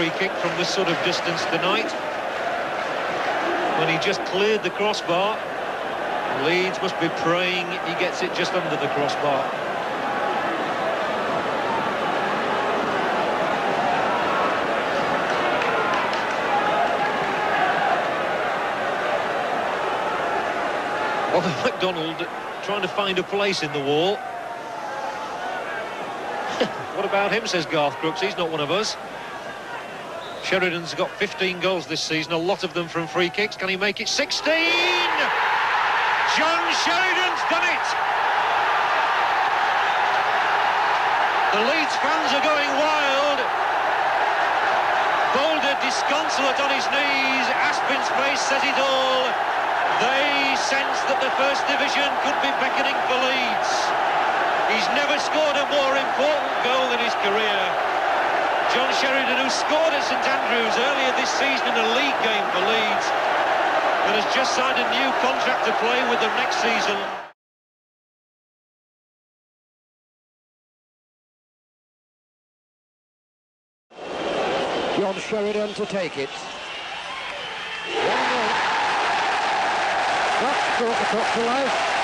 free kick from this sort of distance tonight. When he just cleared the crossbar, Leeds must be praying he gets it just under the crossbar. Bobby McDonald trying to find a place in the wall. what about him, says Garth Crooks. He's not one of us. Sheridan's got 15 goals this season, a lot of them from free kicks. Can he make it 16? John Sheridan's done it! The Leeds fans are going wild. Bolder disconsolate on his knees. Aspin's face says it all. They sense that the First Division could be beckoning for Leeds. He's never scored a more important goal in his career. John Sheridan, who scored at St Andrews earlier this season in a league game for Leeds, and has just signed a new contract to play with them next season. John Sheridan to take it. That's brought the top to life.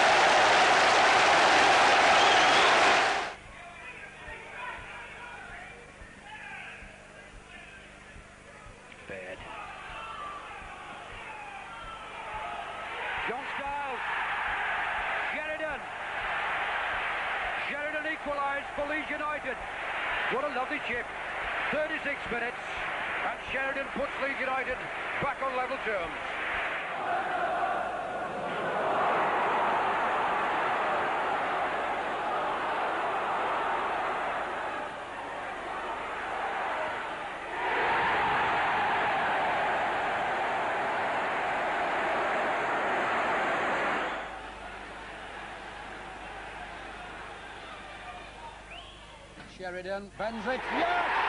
John Skiles. Sheridan. Sheridan equalised for Leeds United. What a lovely chip. 36 minutes. And Sheridan puts Leeds United back on level terms. Sheridan bends. Yes!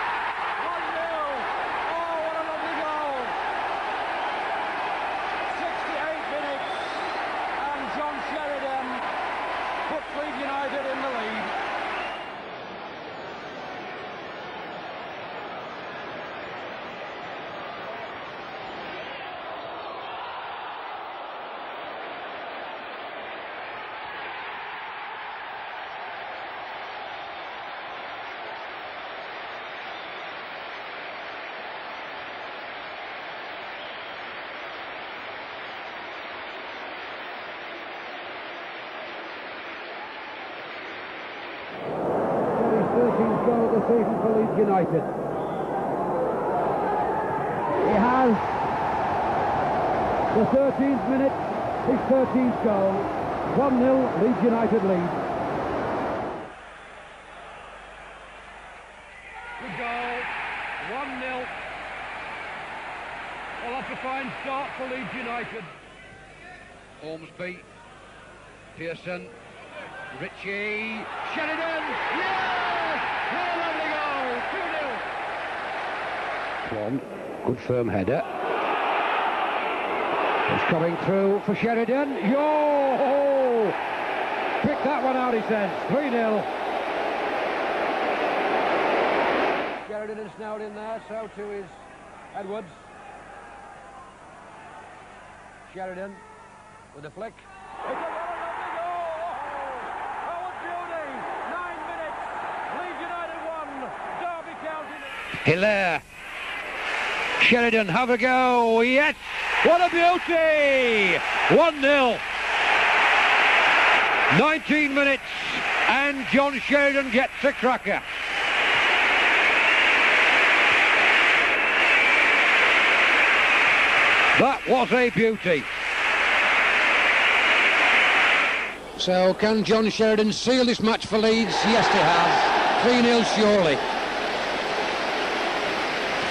19th goal of the season for Leeds United. He has the 13th minute, his 13th goal. 1-0 Leeds United lead. Good goal, 1-0. Well, that's a fine start for Leeds United. Ormsby, Pearson, Ritchie, Sheridan, yeah! One, good firm header. It's coming through for Sheridan. Yo! Pick that one out, he says. 3-0. Sheridan is now in there, so too is Edwards. Sheridan with a flick. It's a lovely goal! Oh, what beauty! Nine minutes. Leeds United won. Derby County. Hilaire. Sheridan, have a go. Yes! What a beauty! 1-0. 19 minutes and John Sheridan gets a cracker. That was a beauty. So can John Sheridan seal this match for Leeds? Yes, he has. 3-0 surely.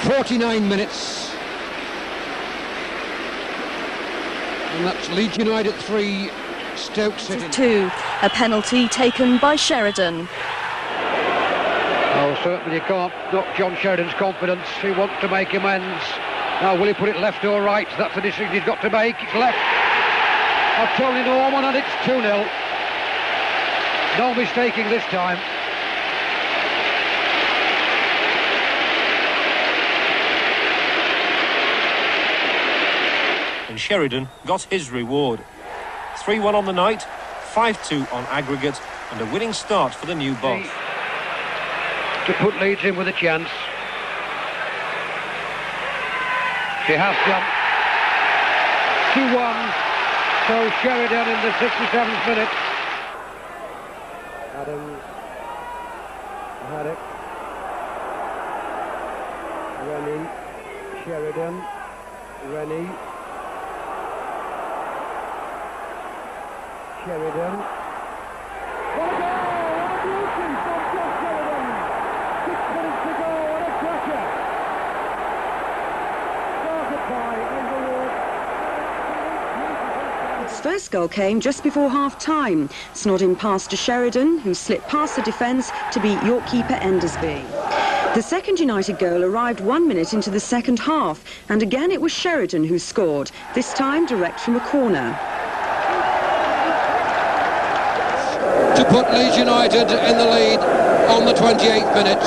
49 minutes. And that's Leeds United 3, Stoke City. Two, a penalty taken by Sheridan. Oh, certainly you can't knock John Sheridan's confidence. He wants to make amends. Now, will he put it left or right? That's the decision he's got to make. It's left. Of Tony Norman, and it's 2 0. No mistaking this time. Sheridan got his reward. 3-1 on the night, 5-2 on aggregate, and a winning start for the new boss. To put Leeds in with a chance. She has done. 2-1. So Sheridan in the 67th minute. Adams. Haddock. Rennie. Sheridan. Rennie. Sheridan. What a goal! What a beauty from John Sheridan! Six minutes to go, what a cracker! Started by Englewood. Its first goal came just before half time, snodding past to Sheridan, who slipped past the defence to beat York keeper Endersby. The second United goal arrived one minute into the second half, and again it was Sheridan who scored, this time direct from a corner. To put Leeds United in the lead on the 28th minute.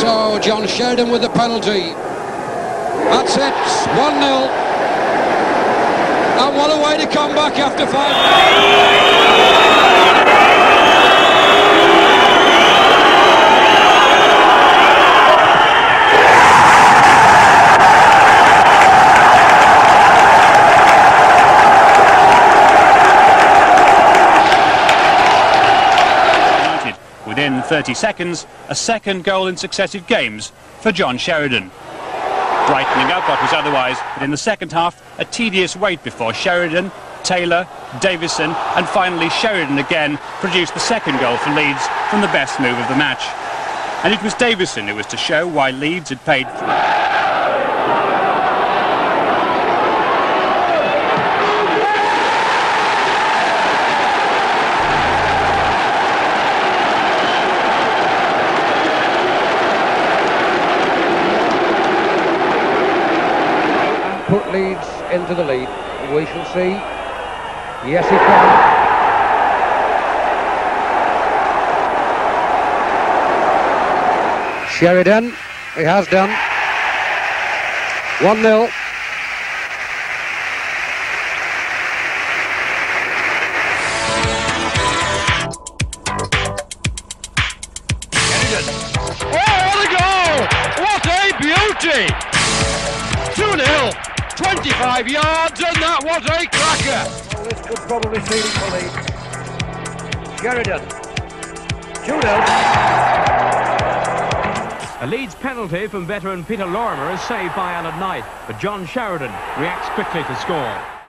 So John Sheridan with the penalty. That's it, 1-0. And what a way to come back after five. Within 30 seconds, a second goal in successive games for John Sheridan. Brightening up what was otherwise, but in the second half, a tedious wait before Sheridan, Taylor, Davison, and finally Sheridan again produced the second goal for Leeds from the best move of the match. And it was Davison who was to show why Leeds had paid. and put Leeds into the lead. We shall see. Yes, he can. Sheridan, he has done. 1-0. 2-0, 25 yards, and that was a cracker! Well, this could probably seal it for Leeds. Sheridan. 2-0. A Leeds penalty from veteran Peter Lorimer is saved by Alan Knight, but John Sheridan reacts quickly to score.